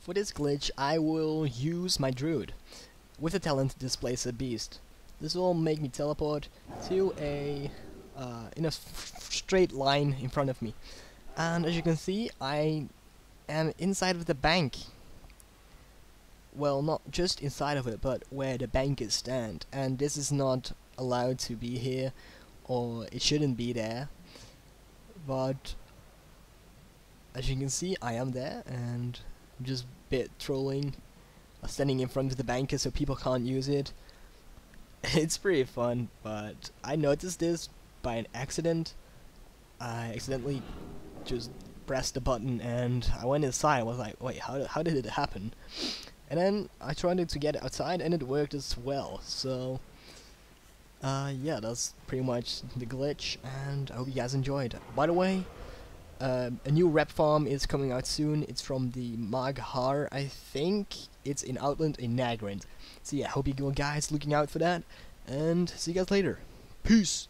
For this glitch, I will use my druid with the talent Displacer Beast. This will make me teleport to a uh, in a straight line in front of me, and as you can see, I am inside of the bank. Well, not just inside of it, but where the bank is stand, and this is not allowed to be here, or it shouldn't be there. But as you can see, I am there, and just bit trolling, uh, standing in front of the banker so people can't use it. It's pretty fun, but I noticed this by an accident. I accidentally just pressed the button and I went inside. I was like, wait, how, how did it happen? And then I tried to get outside and it worked as well. So, uh, yeah, that's pretty much the glitch and I hope you guys enjoyed. By the way, uh, a new rep farm is coming out soon. It's from the Mag'har, I think. It's in Outland in Nagrand. So yeah, hope you guys looking out for that. And see you guys later. Peace!